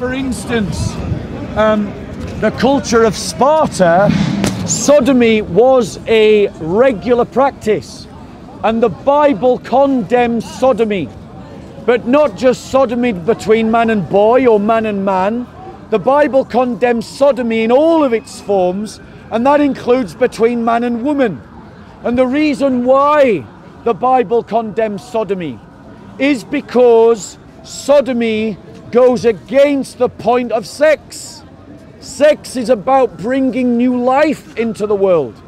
for instance, um, the culture of Sparta, sodomy was a regular practice. And the Bible condemns sodomy. But not just sodomy between man and boy or man and man. The Bible condemns sodomy in all of its forms, and that includes between man and woman. And the reason why the Bible condemns sodomy is because sodomy goes against the point of sex. Sex is about bringing new life into the world.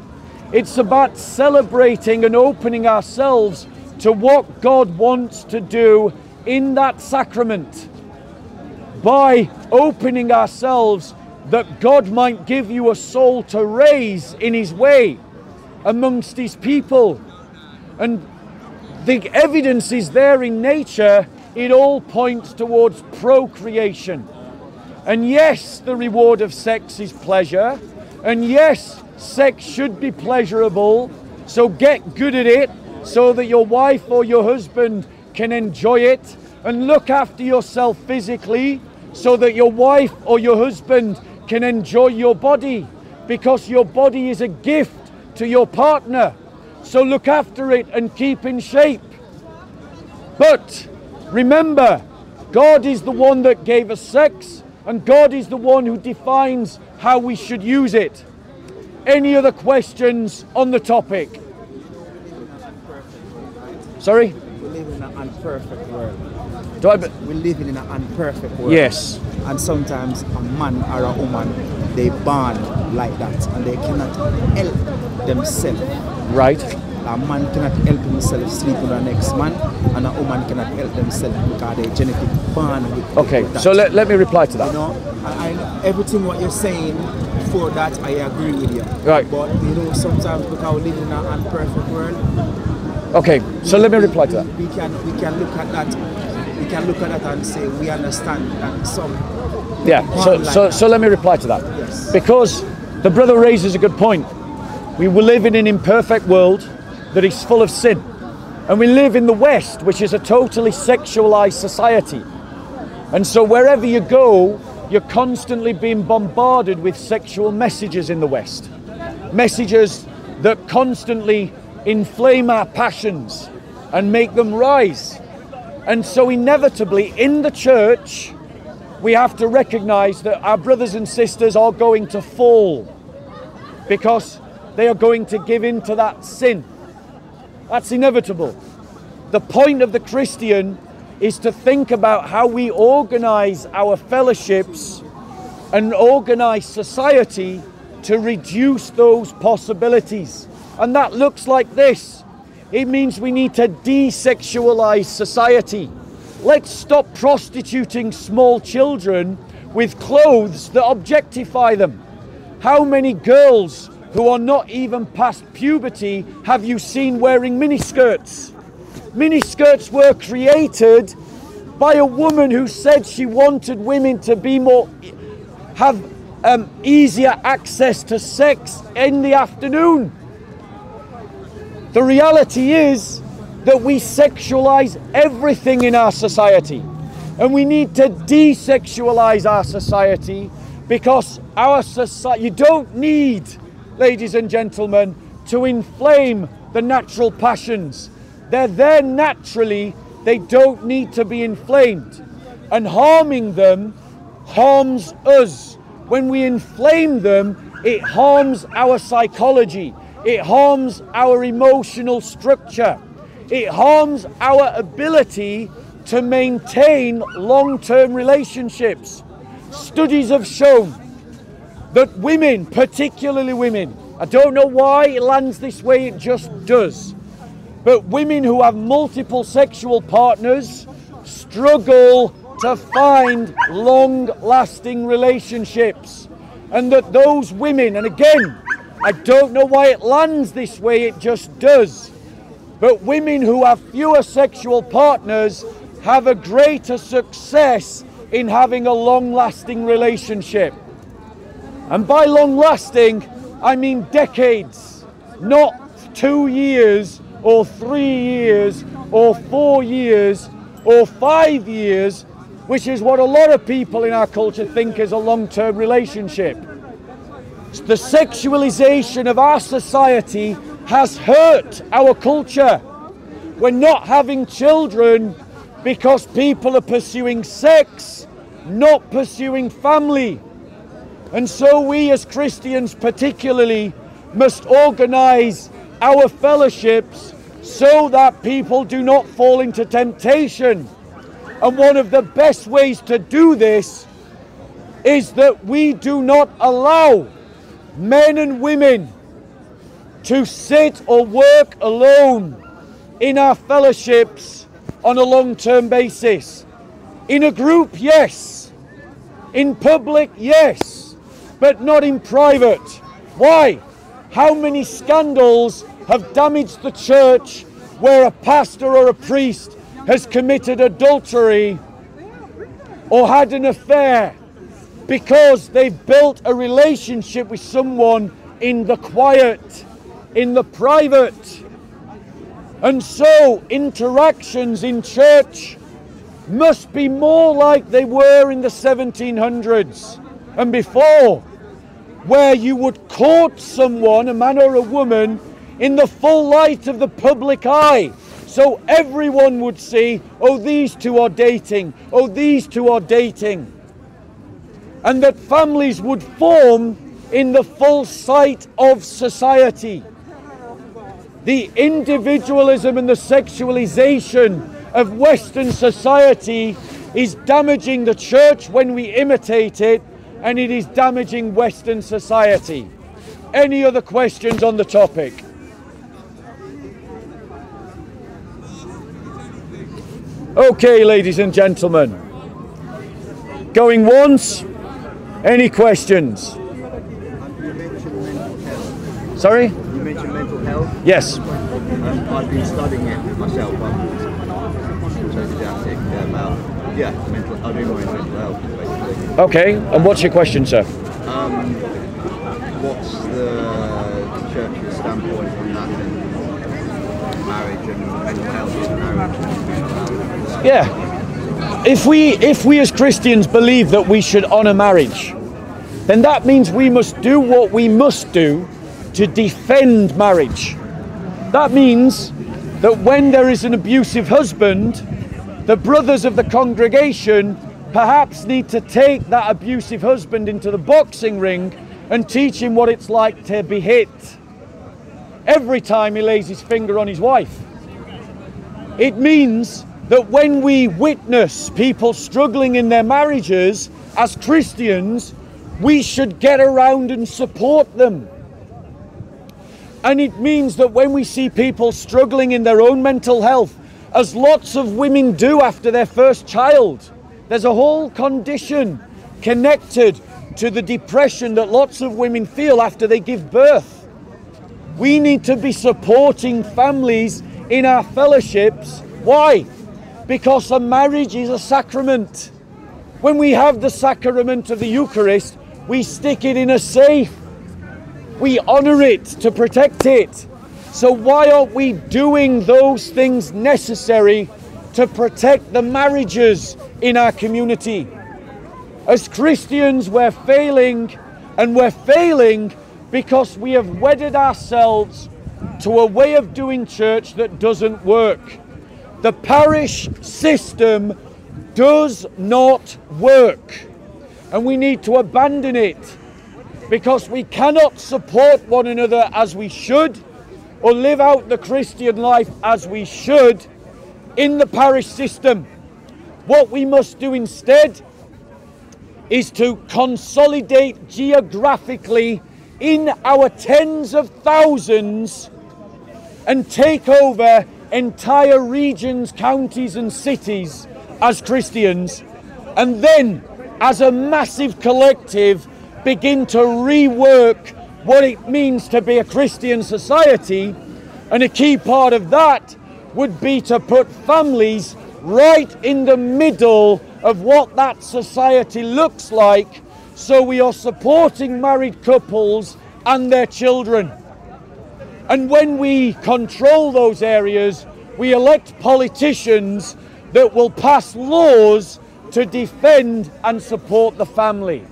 It's about celebrating and opening ourselves to what God wants to do in that sacrament. By opening ourselves that God might give you a soul to raise in His way amongst His people. And the evidence is there in nature, it all points towards procreation. And yes, the reward of sex is pleasure. And yes, sex should be pleasurable. So get good at it so that your wife or your husband can enjoy it. And look after yourself physically so that your wife or your husband can enjoy your body. Because your body is a gift to your partner. So look after it and keep in shape. But remember, God is the one that gave us sex, and God is the one who defines how we should use it. Any other questions on the topic? Sorry? We live in an unperfect world. Do I be- We live in an unperfect world. yes. And sometimes a man or a woman, they born like that and they cannot help themselves. Right. A man cannot help himself sleep with the next man, and a woman cannot help themselves because they genetic born with, Okay. with. So let, let me reply to that. you know, I, I everything what you're saying for that I agree with you. Right. But you know, sometimes because we live in an unperfect world, Okay. So let me reply to that. we can we can look at that we can look at that and say we understand that some Yeah. So Like so that. so let me reply to that. Yes. Because the brother raises a good point. We will live in an imperfect world that is full of sin. And we live in the West, which is a totally sexualized society. And so wherever you go, you're constantly being bombarded with sexual messages in the West. Messages that constantly inflame our passions and make them rise. And so inevitably in the church, we have to recognize that our brothers and sisters are going to fall because they are going to give in to that sin. That's inevitable. The point of the Christian is to think about how we organize our fellowships and organize society to reduce those possibilities. And that looks like this it means we need to desexualize society. Let's stop prostituting small children with clothes that objectify them. How many girls who are not even past puberty have you seen wearing miniskirts? Miniskirts were created by a woman who said she wanted women to be more, have um, easier access to sex in the afternoon. The reality is that we sexualize everything in our society. And we need to desexualize our society because our society, you don't need, ladies and gentlemen, to inflame the natural passions. They're there naturally, they don't need to be inflamed. And harming them harms us. When we inflame them, it harms our psychology, it harms our emotional structure, it harms our ability to maintain long term relationships. Studies have shown that women, particularly women, I don't know why it lands this way, it just does. But women who have multiple sexual partners struggle to find long lasting relationships. And that those women, and again, I don't know why it lands this way, it just does. But women who have fewer sexual partners have a greater success in having a long lasting relationship. And by long lasting, I mean decades, not two years or three years or four years or five years, which is what a lot of people in our culture think is a long term relationship. The sexualization of our society has hurt our culture. We're not having children because people are pursuing sex, not pursuing family. And so we as Christians, particularly, must organize our fellowships so that people do not fall into temptation. And one of the best ways to do this is that we do not allow men and women to sit or work alone in our fellowships on a long term basis. In a group, yes. In public, yes. But not in private. Why? How many scandals have damaged the church where a pastor or a priest has committed adultery or had an affair because they've built a relationship with someone in the quiet, in the private. And so interactions in church must be more like they were in the 1700s and before, where you would court someone, a man or a woman, in the full light of the public eye. So everyone would see, oh, these two are dating, oh, these two are dating. And that families would form in the full sight of society. The individualism and the sexualization of Western society is damaging the church when we imitate it, and it is damaging Western society. Any other questions on the topic? Okay, ladies and gentlemen. Going once. Any questions? You mentioned mental health. Sorry? You mentioned mental health. Yes. Um, I've been studying it myself. I'm enthusiastic about yeah, mental. I do more in mental health basically. Okay. And what's your question, sir? Um, what's the church's standpoint on that and marriage and mental health in marriage? and mental health? Yeah. If we if we as Christians believe that we should honor marriage, then that means we must do what we must do to defend marriage. That means that when there is an abusive husband, the brothers of the congregation perhaps need to take that abusive husband into the boxing ring and teach him what it's like to be hit every time he lays his finger on his wife. It means that when we witness people struggling in their marriages as Christians, we should get around and support them. And it means that when we see people struggling in their own mental health, as lots of women do after their first child, there's a whole condition connected to the depression that lots of women feel after they give birth. We need to be supporting families in our fellowships. Why? Because a marriage is a sacrament. When we have the sacrament of the Eucharist, we stick it in a safe. We honor it to protect it. So, why aren't we doing those things necessary to protect the marriages in our community? As Christians, we're failing, and we're failing because we have wedded ourselves to a way of doing church that doesn't work. The parish system does not work, and we need to abandon it because we cannot support one another as we should or live out the Christian life as we should in the parish system. What we must do instead is to consolidate geographically in our tens of thousands and take over entire regions, counties, and cities as Christians, and then as a massive collective begin to rework what it means to be a Christian society. And a key part of that would be to put families right in the middle of what that society looks like so we are supporting married couples and their children. And when we control those areas, we elect politicians that will pass laws to defend and support the family.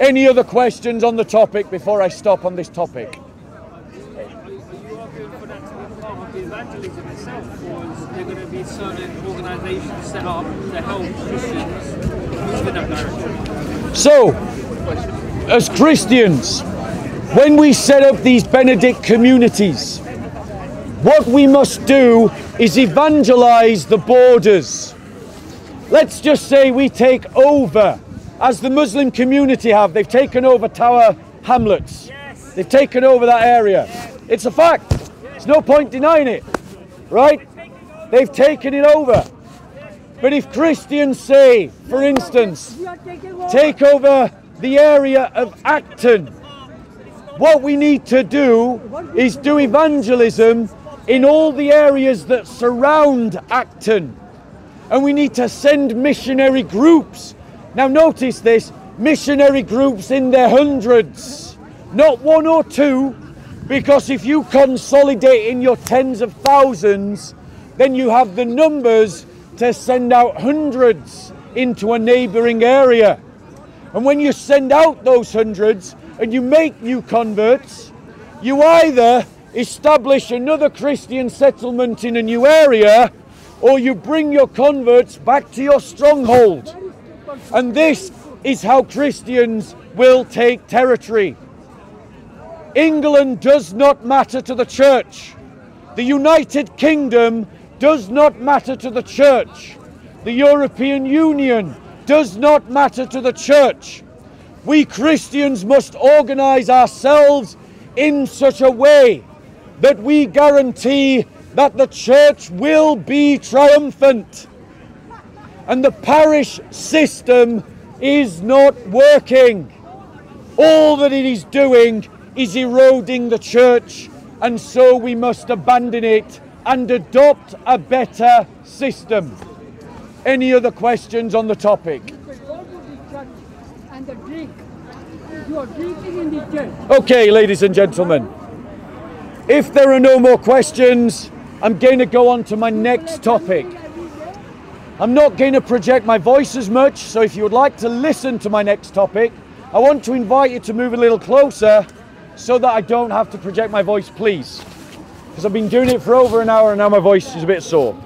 Any other questions on the topic before I stop on this topic? evangelism itself, is there going to be certain organisations set up to help Christians? So, as Christians, when we set up these Benedict communities, what we must do is evangelize the borders. Let's just say we take over, as the Muslim community have, they've taken over Tower Hamlets. They've taken over that area. It's a fact. There's no point denying it. Right? They've taken it over. But if Christians say, for instance, take over the area of Acton, what we need to do is do evangelism in all the areas that surround Acton. And we need to send missionary groups. Now, notice this missionary groups in their hundreds, not one or two, because if you consolidate in your tens of thousands, then you have the numbers to send out hundreds into a neighboring area. And when you send out those hundreds and you make new converts, you either establish another Christian settlement in a new area or you bring your converts back to your stronghold. And this is how Christians will take territory. England does not matter to the church. The United Kingdom does not matter to the church. The European Union does not matter to the church. We Christians must organize ourselves in such a way that we guarantee that the church will be triumphant. And the parish system is not working. All that it is doing is eroding the church, and so we must abandon it and adopt a better system. Any other questions on the topic? Okay, ladies and gentlemen, if there are no more questions, I'm going to go on to my next topic. I'm not going to project my voice as much, so if you would like to listen to my next topic, I want to invite you to move a little closer so that I don't have to project my voice, please. Because I've been doing it for over an hour and now my voice is a bit sore.